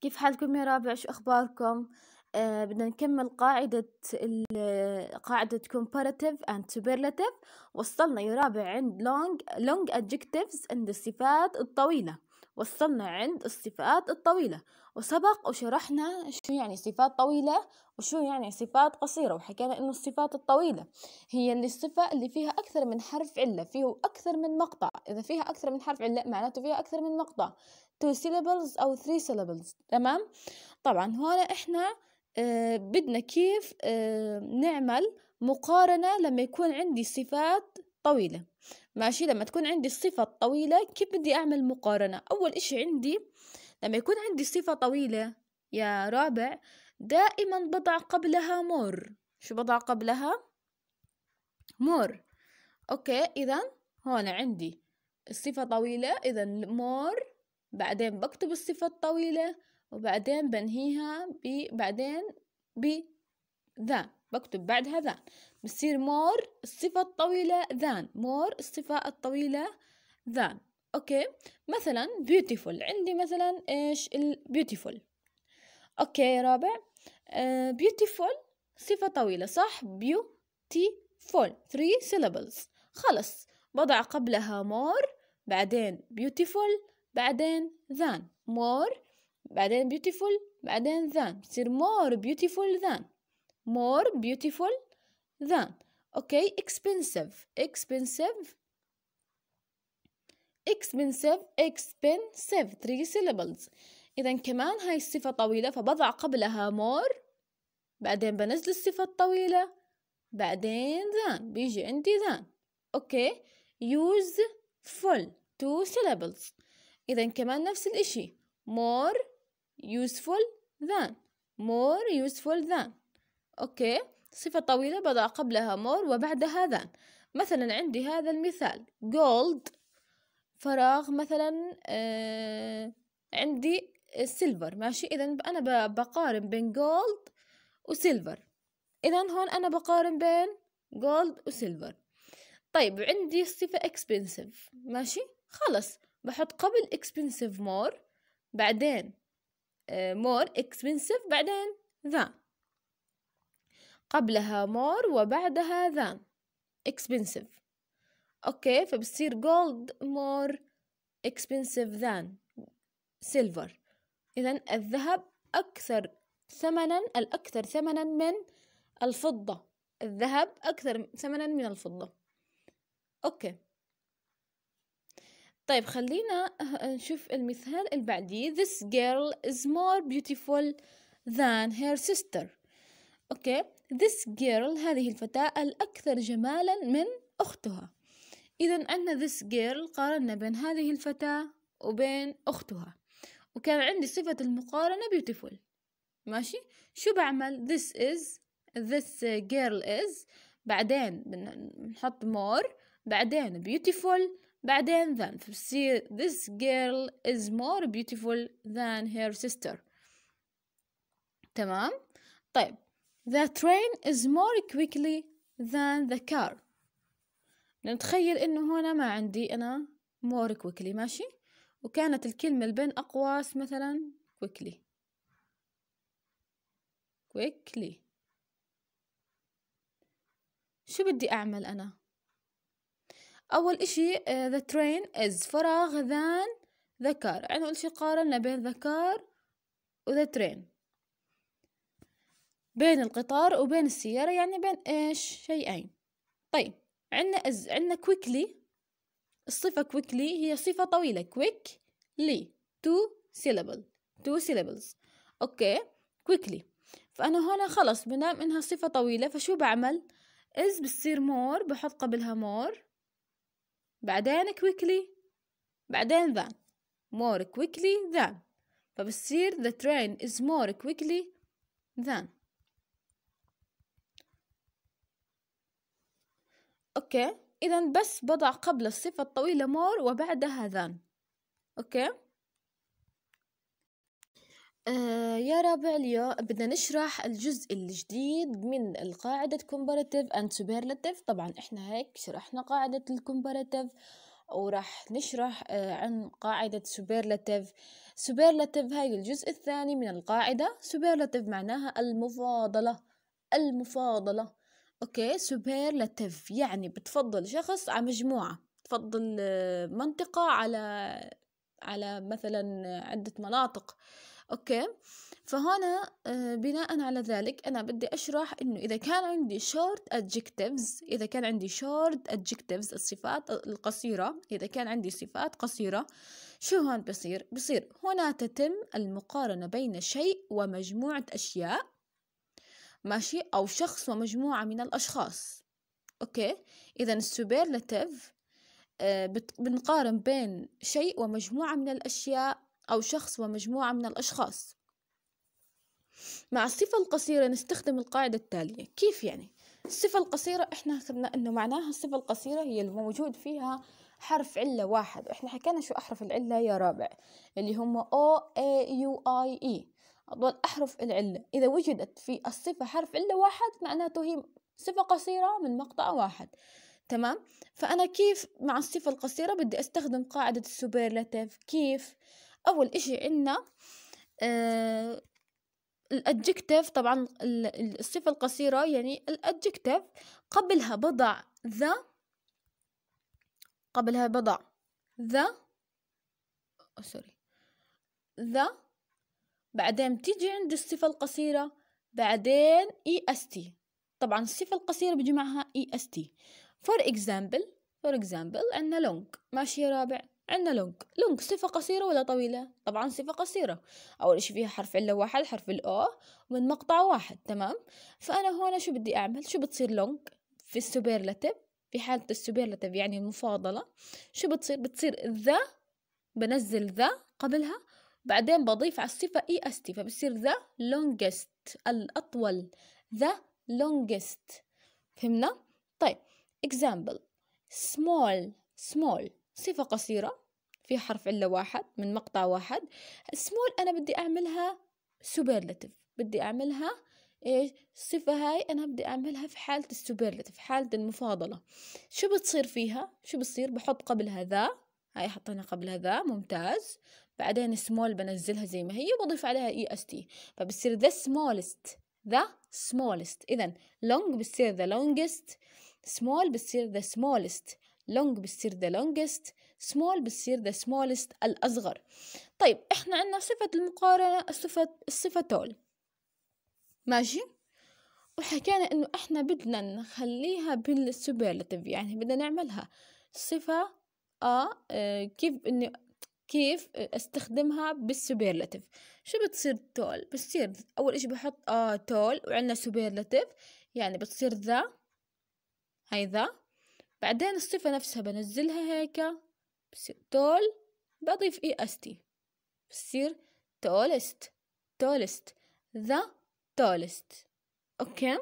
كيف حالكم يا رابع؟ شو أخباركم؟ آه بدنا نكمل قاعدة قاعدة comparative and superlative. وصلنا يا رابع عند long long adjectives عند الصفات الطويلة. وصلنا عند الصفات الطويلة. وسبق وشرحنا شو يعني صفات طويلة وشو يعني صفات قصيرة وحكينا إنه الصفات الطويلة هي اللي الصفة اللي فيها أكثر من حرف علة فيه أكثر من مقطع. إذا فيها أكثر من حرف علة معناته فيها أكثر من مقطع. Two syllables أو three syllables تمام؟ طبعا هون إحنا آه بدنا كيف آه نعمل مقارنة لما يكون عندي صفات طويلة. ماشي؟ لما تكون عندي الصفة الطويلة كيف بدي أعمل مقارنة؟ أول إشي عندي لما يكون عندي صفة طويلة يا رابع دائما بضع قبلها more. شو بضع قبلها؟ more. أوكي إذا هون عندي الصفة طويلة إذا more بعدين بكتب الصفة الطويلة وبعدين بنهيها ب بعدين ب than. بكتب بعدها than بصير more الصفة الطويلة than. more الصفة الطويلة than. أوكي؟ مثلا beautiful. عندي مثلا إيش؟ ال beautiful. أوكي يا رابع. آه beautiful صفة طويلة صح؟ beautiful. three syllables. خلص. بضع قبلها more بعدين beautiful بعدين than more بعدين beautiful بعدين than بتصير more beautiful than more beautiful than أوكي expensive expensive expensive expensive three syllables إذا كمان هاي الصفة طويلة فبضع قبلها more بعدين بنزل الصفة الطويلة بعدين than بيجي عندي than أوكي useful two syllables إذا كمان نفس الإشي more useful than more useful than أوكي صفة طويلة بضع قبلها more وبعدها than مثلا عندي هذا المثال gold فراغ مثلا آه عندي silver ماشي؟ إذا أنا بقارن بين gold و silver إذا هون أنا بقارن بين gold و silver طيب عندي الصفة expensive ماشي؟ خلص بحط قبل expensive more بعدين more expensive بعدين than قبلها more وبعدها than. Expensive. أوكي فبصير gold more expensive than. Silver. اذا الذهب أكثر ثمنا الأكثر ثمنا من الفضة. الذهب أكثر ثمنا من الفضة. أوكي طيب خلينا نشوف المثال اللي this girl is more beautiful than her sister. أوكي this girl هذه الفتاة الأكثر جمالا من أختها. إذا عندنا this girl قارنا بين هذه الفتاة وبين أختها. وكان عندي صفة المقارنة beautiful. ماشي؟ شو بعمل؟ This is this girl is. بعدين بنحط more. بعدين beautiful. بعدين than فبصير this girl is more beautiful than her sister. تمام؟ طيب. The train is more quickly than the car نتخيل انه هنا ما عندي أنا more quickly ماشي وكانت الكلمة اللي بين أقواس مثلا quickly quickly شو بدي أعمل أنا أول إشي uh, the train is فراغ than the car أنا أول شي قارنا بين the car و the train بين القطار وبين السيارة يعني بين إيش؟ شيئين. طيب عندنا is عندنا quickly. الصفة quickly هي صفة طويلة. quickly two syllable two syllables. أوكي quickly. فأنا هنا خلص بنام إنها صفة طويلة. فشو بعمل؟ is بتصير more بحط قبلها more. بعدين quickly بعدين than. more quickly than. فبصير the train is more quickly than. أوكي. اذا بس بضع قبل الصفة الطويلة more وبعدها than أوكي. آه يا رابع اليوم بدنا نشرح الجزء الجديد من القاعدة comparative and superlative. طبعا إحنا هيك شرحنا قاعدة ال comparative وراح نشرح آه، عن قاعدة superlative superlative هاي الجزء الثاني من القاعدة. superlative معناها المفاضلة. المفاضلة. أوكي superlative يعني بتفضل شخص على مجموعة تفضل آه، منطقة على على مثلا عدة مناطق. أوكي فهنا آه، بناء على ذلك أنا بدي أشرح إنه إذا كان عندي short adjectives إذا كان عندي short adjectives الصفات القصيرة إذا كان عندي صفات قصيرة شو هون بصير؟ بصير هنا تتم المقارنة بين شيء ومجموعة أشياء. ماشي؟ أو شخص ومجموعة من الأشخاص. أوكي؟ إذا ال superlative آه بنقارن بين شيء ومجموعة من الأشياء أو شخص ومجموعة من الأشخاص. مع الصفة القصيرة نستخدم القاعدة التالية. كيف يعني؟ الصفة القصيرة إحنا اخذنا إنه معناها الصفة القصيرة هي الموجود فيها حرف علة واحد. إحنا حكينا شو أحرف العلة؟ يا رابع. اللي هم O A U I E. هذول أحرف العلة. إذا وجدت في الصفة حرف علة واحد معناته هي صفة قصيرة من مقطع واحد. تمام؟ فأنا كيف مع الصفة القصيرة بدي أستخدم قاعدة ال superlative؟ كيف؟ أول إشي عنا آه ال adjective. طبعا الصفة القصيرة يعني ال adjective. قبلها بضع the. قبلها بضع the. sorry. the. بعدين تيجي عند الصفة القصيرة بعدين est طبعا الصفة القصيرة بيجي معها est for example for example عندنا long ماشي يا رابع عندنا long long صفة قصيرة ولا طويلة؟ طبعا صفة قصيرة. أول إشي فيها حرف علة واحد حرف ال O من مقطع واحد تمام؟ فأنا هون شو بدي أعمل؟ شو بتصير long في ال superlative في حالة ال superlative يعني المفاضلة شو بتصير؟ بتصير the بنزل the قبلها بعدين بضيف على الصفة est فبصير the longest الأطول the longest. فهمنا؟ طيب example small small. صفة قصيرة في حرف علة واحد من مقطع واحد. سمول أنا بدي أعملها superlative بدي أعملها إيش؟ الصفة هاي أنا بدي أعملها في حالة ال superlative حالة المفاضلة. شو بتصير فيها؟ شو بتصير؟ بحط قبلها the هاي حطينا قبلها the ممتاز. بعدين سمول بنزلها زي ما هي وبضيف عليها est فبصير the smallest the smallest. اذا long بصير the longest small بصير the smallest. long بتصير the longest small بتصير the smallest الأصغر. طيب إحنا عندنا صفة المقارنة الصفة الصفة tall. ماشي؟ وحكينا إنه إحنا بدنا نخليها بال superlative يعني بدنا نعملها صفة آه, آه كيف إني كيف استخدمها بال superlative شو بتصير tall؟ بتصير أول إشي بحط آه tall وعندنا superlative يعني بتصير the هاي the. بعدين الصفة نفسها بنزلها هيك. بصير tall. بضيف est بصير tallest. tallest. the tallest. أوكي؟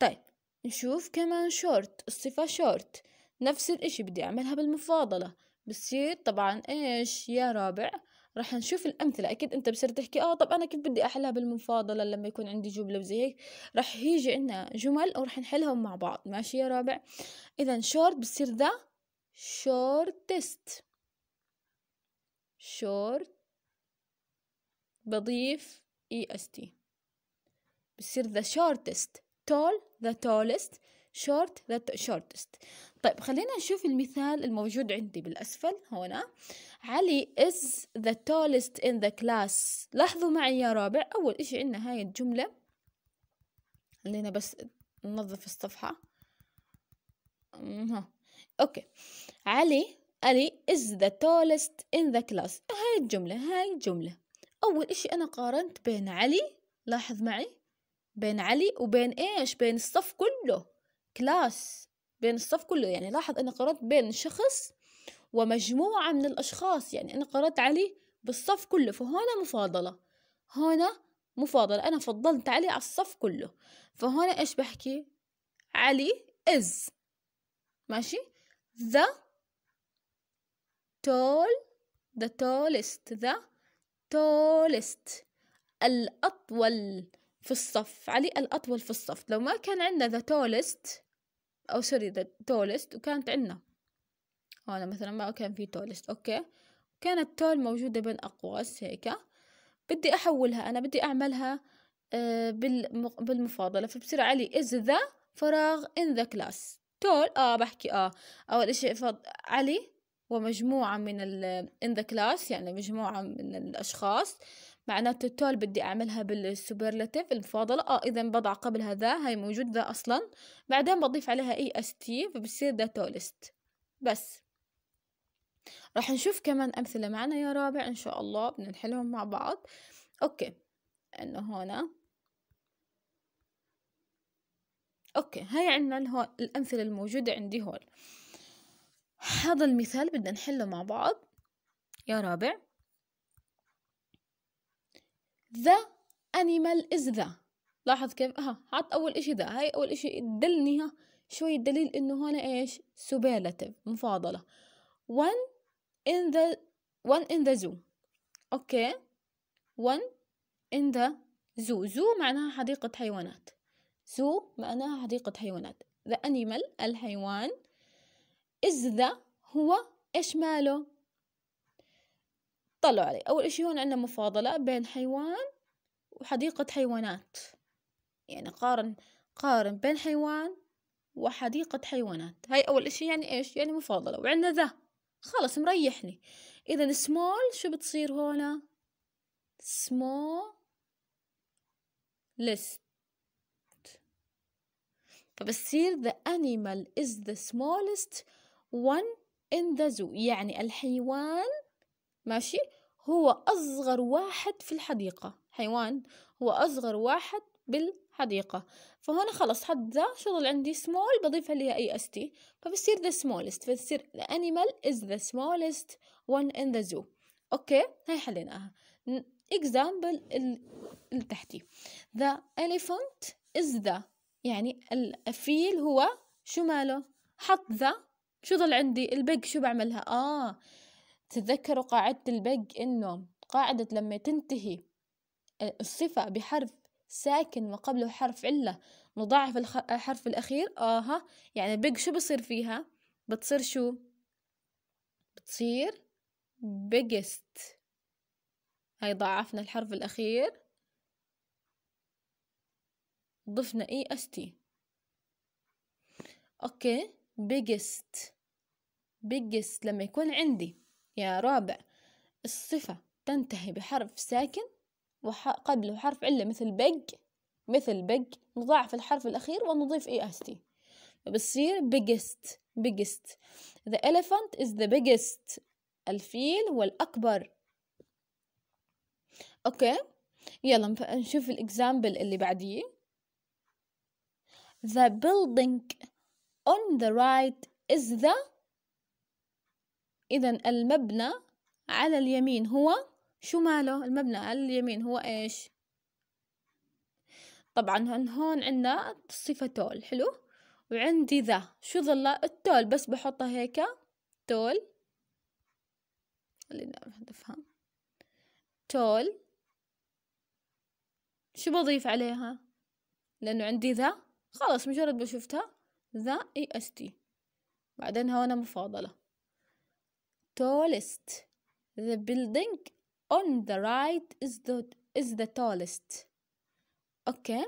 طيب نشوف كمان شورت. الصفة شورت. نفس الإشي بدي أعملها بالمفاضلة. بصير طبعا إيش؟ يا رابع راح نشوف الأمثلة. أكيد أنت بصير تحكي آه طب أنا كيف بدي أحلها بالمفاضلة لما يكون عندي جملة وزي هيك. راح يجي عنا جمل وراح نحلهم مع بعض. ماشي يا رابع؟ إذا شورت بصير the shortest short بضيف EST بصير the shortest tall the tallest. Short the shortest طيب خلينا نشوف المثال الموجود عندي بالأسفل هنا. علي is the tallest in the class. لاحظوا معي يا رابع. أول إشي عندنا هاي الجملة. خلينا بس ننظف الصفحة. ها okay. علي علي is the tallest in the class. هاي الجملة هاي الجملة. أول إشي أنا قارنت بين علي لاحظ معي بين علي وبين إيش؟ بين الصف كله. class بين الصف كله يعني لاحظ أنا قارنت بين شخص ومجموعة من الأشخاص يعني أنا قارنت علي بالصف كله فهنا مفاضلة هنا مفاضلة أنا فضلت علي على الصف كله فهنا إيش بحكي؟ علي is ماشي؟ the tall the tallest the tallest الأطول في الصف علي الأطول في الصف لو ما كان عندنا the tallest أو sorry the tallest وكانت عندنا. هنا مثلا ما كان في tallest okay. كانت tall موجودة بين أقواس هيك. بدي أحولها أنا بدي أعملها آه بالمفاضلة. فبصير علي is ذا فراغ in the class. tall آه بحكي آه. أول إشي علي ومجموعة من ال the class يعني مجموعة من الأشخاص. معناته ال tall بدي أعملها بال superlative المفاضلة. آه إذا بضع قبلها the هاي موجود the أصلا. بعدين بضيف عليها EST فبصير the tallest بس. راح نشوف كمان أمثلة معنا يا رابع. إن شاء الله بدنا نحلهم مع بعض. okay. إنه هنا. okay. هاي عنا الأمثلة الموجودة عندي هون. هذا المثال بدنا نحله مع بعض. يا رابع. The animal is the لاحظ كيف؟ ها حط أول إشي the. هاي أول إشي دلني ها شوي دليل إنه هنا إيش؟ superlative مفاضلة. One in the one in the zoo. أوكي. One in the zoo. Zoo معناها حديقة حيوانات. Zoo معناها حديقة حيوانات. The animal الحيوان is the هو إيش ماله؟ طلعوا علي. أول إشي هون عندنا مفاضلة بين حيوان وحديقة حيوانات. يعني قارن قارن بين حيوان وحديقة حيوانات. هاي أول إشي يعني إيش؟ يعني مفاضلة. وعندنا ذا. خلص مريحني. إذا سمول شو بتصير هنا small list. فبصير the animal is the smallest one in the zoo. يعني الحيوان ماشي؟ هو أصغر واحد في الحديقة. حيوان. هو أصغر واحد بالحديقة. فهنا خلص حط the شو ضل عندي small بضيف عليها EST فبصير the smallest. فبصير the animal is the smallest one in the zoo. okay؟ هاي حليناها. example اللي تحتي. The elephant is the يعني الفيل هو شو ماله حط the شو ضل عندي؟ ال big شو بعملها؟ آه. تذكروا قاعدة ال big إنه قاعدة لما تنتهي الصفة بحرف ساكن وقبله حرف علة نضاعف الحرف الأخير آها يعني ال big شو بصير فيها؟ بتصير شو؟ بتصير biggest هاي ضاعفنا الحرف الأخير. ضفنا EST. okay biggest biggest لما يكون عندي. يا رابع الصفة تنتهي بحرف ساكن وقبله حرف علة مثل big مثل big نضاعف الحرف الأخير ونضيف EST بصير biggest biggest. The elephant is the biggest الفيل هو الأكبر okay يلا نشوف ال example اللي بعديه. The building on the right is the إذا المبنى على اليمين هو شو ماله؟ المبنى على اليمين هو إيش؟ طبعا هون عندنا صفة tall حلو؟ وعندي the. شو ظل؟ ال tall بس بحطها هيك. tall. خلينا نفهم tall. شو بضيف عليها؟ لأنه عندي the. خلاص مجرد بشوفتها the EST. بعدين هون مفاضلة. Tallest. The building on the right is the is the tallest. okay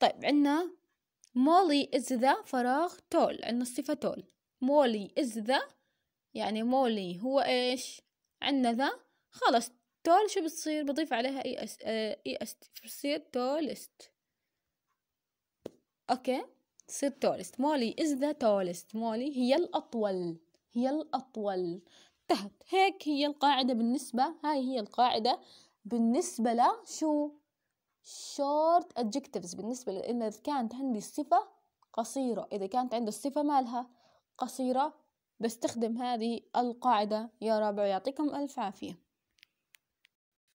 طيب عندنا Molly is the فراغ tall عندنا الصفة tall. Molly is the يعني Molly هو إيش؟ عندنا the خلص tall شو بتصير؟ بضيف عليها ES ES بتصير tallest. okay تصير tallest. Molly is the tallest. Molly هي الأطول. هي الأطول. انتهت هيك هي القاعدة بالنسبة. هاي هي القاعدة بالنسبة ل شو؟ short adjectives. بالنسبة لأن إذا كانت عندي الصفة قصيرة. إذا كانت عندي الصفة مالها قصيرة بستخدم هذه القاعدة. يا رابع يعطيكم ألف عافية.